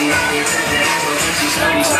你爱的眼别，我真心相信。